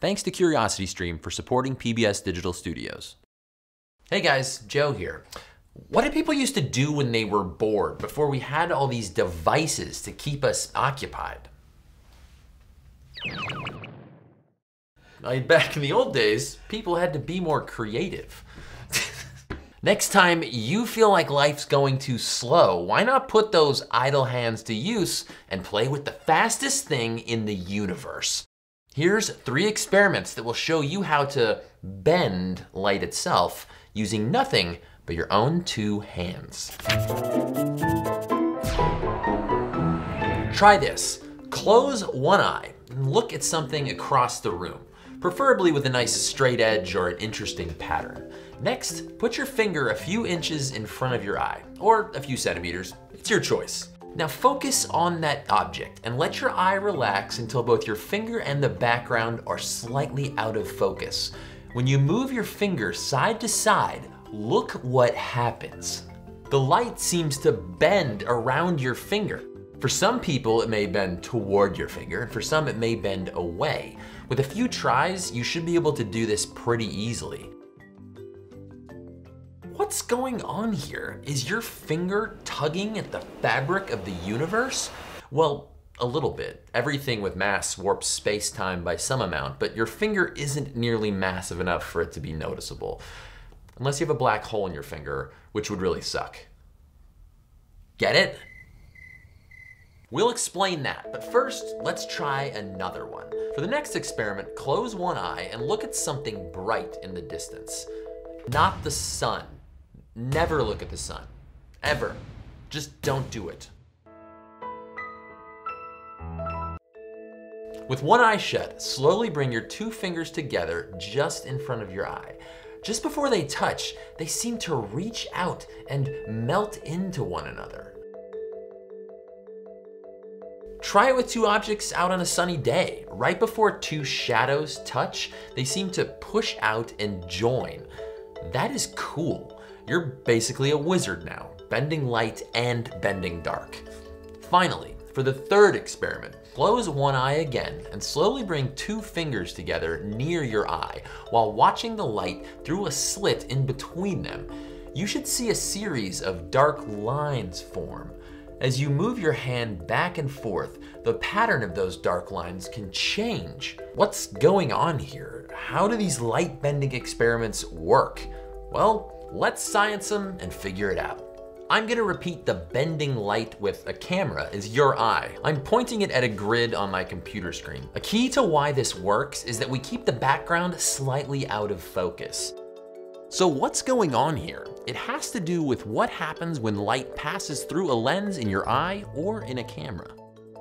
Thanks to CuriosityStream for supporting PBS Digital Studios. Hey guys, Joe here. What did people used to do when they were bored before we had all these devices to keep us occupied? Back in the old days, people had to be more creative. Next time you feel like life's going too slow, why not put those idle hands to use and play with the fastest thing in the universe? Here's three experiments that will show you how to bend light itself using nothing but your own two hands. Try this. Close one eye and look at something across the room, preferably with a nice straight edge or an interesting pattern. Next, put your finger a few inches in front of your eye, or a few centimeters, it's your choice. Now focus on that object and let your eye relax until both your finger and the background are slightly out of focus. When you move your finger side to side, look what happens. The light seems to bend around your finger. For some people, it may bend toward your finger, and for some, it may bend away. With a few tries, you should be able to do this pretty easily. What's going on here? Is your finger tugging at the fabric of the universe? Well, a little bit. Everything with mass warps space-time by some amount, but your finger isn't nearly massive enough for it to be noticeable. Unless you have a black hole in your finger, which would really suck. Get it? We'll explain that, but first, let's try another one. For the next experiment, close one eye and look at something bright in the distance. Not the sun, Never look at the sun. Ever. Just don't do it. With one eye shut, slowly bring your two fingers together just in front of your eye. Just before they touch, they seem to reach out and melt into one another. Try it with two objects out on a sunny day. Right before two shadows touch, they seem to push out and join. That is cool. You're basically a wizard now, bending light and bending dark. Finally, for the third experiment, close one eye again and slowly bring two fingers together near your eye while watching the light through a slit in between them. You should see a series of dark lines form. As you move your hand back and forth, the pattern of those dark lines can change. What's going on here? How do these light bending experiments work? Well, Let's science them and figure it out. I'm gonna repeat the bending light with a camera as your eye. I'm pointing it at a grid on my computer screen. A key to why this works is that we keep the background slightly out of focus. So what's going on here? It has to do with what happens when light passes through a lens in your eye or in a camera.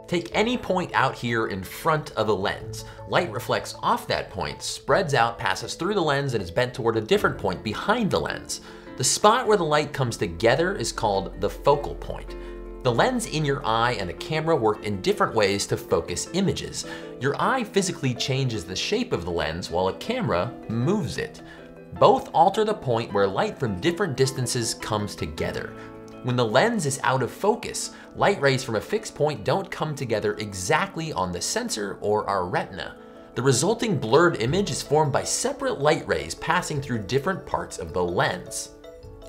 Take any point out here in front of a lens. Light reflects off that point, spreads out, passes through the lens, and is bent toward a different point behind the lens. The spot where the light comes together is called the focal point. The lens in your eye and a camera work in different ways to focus images. Your eye physically changes the shape of the lens while a camera moves it. Both alter the point where light from different distances comes together. When the lens is out of focus, light rays from a fixed point don't come together exactly on the sensor or our retina. The resulting blurred image is formed by separate light rays passing through different parts of the lens.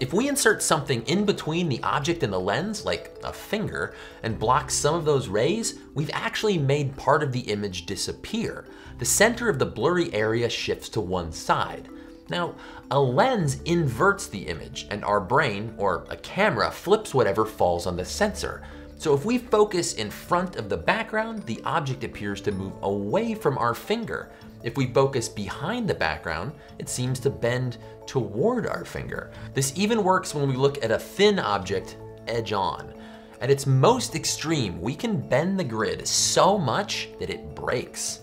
If we insert something in between the object and the lens, like a finger, and block some of those rays, we've actually made part of the image disappear. The center of the blurry area shifts to one side. Now, a lens inverts the image and our brain, or a camera, flips whatever falls on the sensor. So if we focus in front of the background, the object appears to move away from our finger. If we focus behind the background, it seems to bend toward our finger. This even works when we look at a thin object edge on. At its most extreme, we can bend the grid so much that it breaks.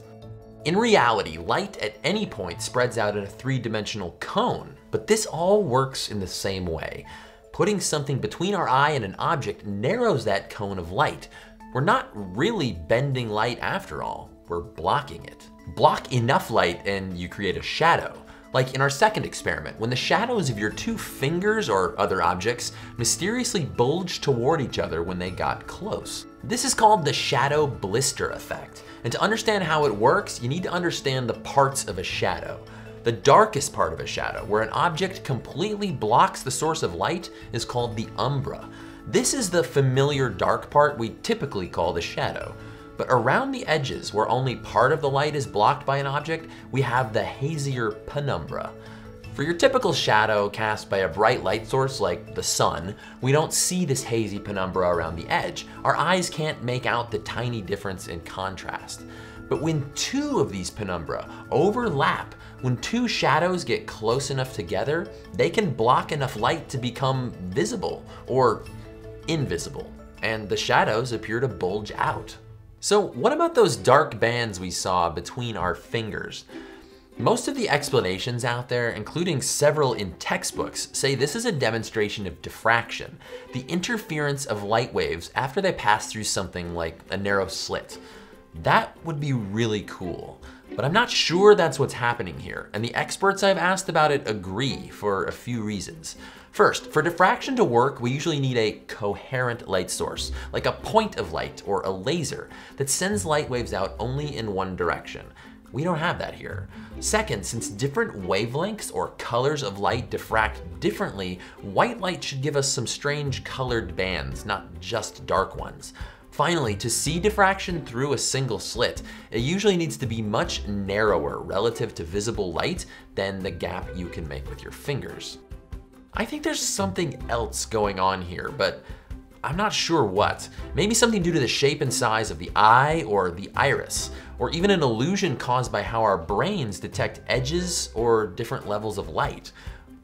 In reality, light at any point spreads out in a three-dimensional cone, but this all works in the same way. Putting something between our eye and an object narrows that cone of light. We're not really bending light after all, we're blocking it. Block enough light and you create a shadow. Like in our second experiment, when the shadows of your two fingers or other objects mysteriously bulged toward each other when they got close. This is called the shadow blister effect. And to understand how it works, you need to understand the parts of a shadow. The darkest part of a shadow, where an object completely blocks the source of light, is called the umbra. This is the familiar dark part we typically call the shadow. But around the edges, where only part of the light is blocked by an object, we have the hazier penumbra. For your typical shadow cast by a bright light source like the sun, we don't see this hazy penumbra around the edge. Our eyes can't make out the tiny difference in contrast. But when two of these penumbra overlap, when two shadows get close enough together, they can block enough light to become visible or invisible, and the shadows appear to bulge out. So what about those dark bands we saw between our fingers? Most of the explanations out there, including several in textbooks, say this is a demonstration of diffraction, the interference of light waves after they pass through something like a narrow slit. That would be really cool, but I'm not sure that's what's happening here, and the experts I've asked about it agree for a few reasons. First, for diffraction to work, we usually need a coherent light source, like a point of light or a laser, that sends light waves out only in one direction. We don't have that here. Second, since different wavelengths or colors of light diffract differently, white light should give us some strange colored bands, not just dark ones. Finally, to see diffraction through a single slit, it usually needs to be much narrower relative to visible light than the gap you can make with your fingers. I think there's something else going on here, but I'm not sure what. Maybe something due to the shape and size of the eye or the iris, or even an illusion caused by how our brains detect edges or different levels of light.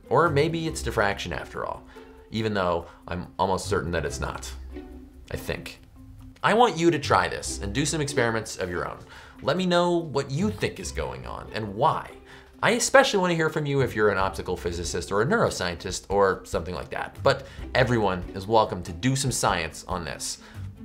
Or maybe it's diffraction after all, even though I'm almost certain that it's not. I think. I want you to try this and do some experiments of your own. Let me know what you think is going on and why. I especially want to hear from you if you're an optical physicist or a neuroscientist or something like that. But everyone is welcome to do some science on this.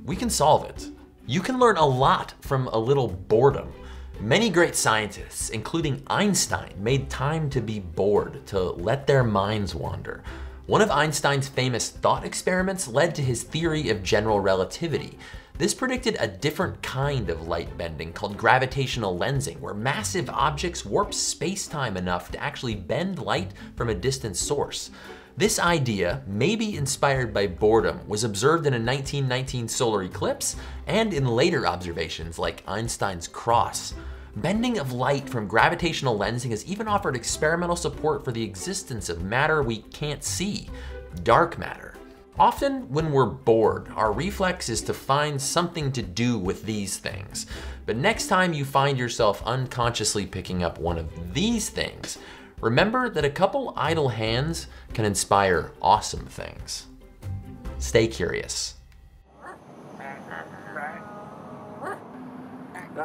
We can solve it. You can learn a lot from a little boredom. Many great scientists, including Einstein, made time to be bored, to let their minds wander. One of Einstein's famous thought experiments led to his theory of general relativity. This predicted a different kind of light bending called gravitational lensing, where massive objects warp space-time enough to actually bend light from a distant source. This idea, maybe inspired by boredom, was observed in a 1919 solar eclipse and in later observations like Einstein's cross. Bending of light from gravitational lensing has even offered experimental support for the existence of matter we can't see, dark matter. Often when we're bored, our reflex is to find something to do with these things. But next time you find yourself unconsciously picking up one of these things, remember that a couple idle hands can inspire awesome things. Stay curious.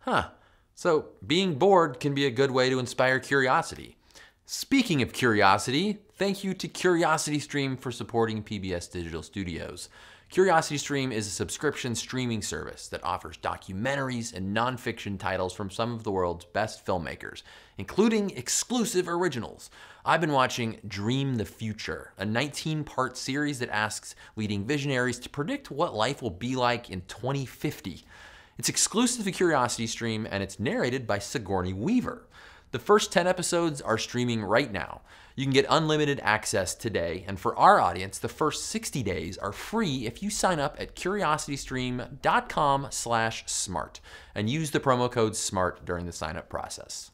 huh. So being bored can be a good way to inspire curiosity. Speaking of curiosity, thank you to CuriosityStream for supporting PBS Digital Studios. CuriosityStream is a subscription streaming service that offers documentaries and nonfiction titles from some of the world's best filmmakers, including exclusive originals. I've been watching Dream the Future, a 19-part series that asks leading visionaries to predict what life will be like in 2050. It's exclusive to CuriosityStream and it's narrated by Sigourney Weaver. The first 10 episodes are streaming right now. You can get unlimited access today, and for our audience, the first 60 days are free if you sign up at curiositystream.com slash smart and use the promo code SMART during the sign up process.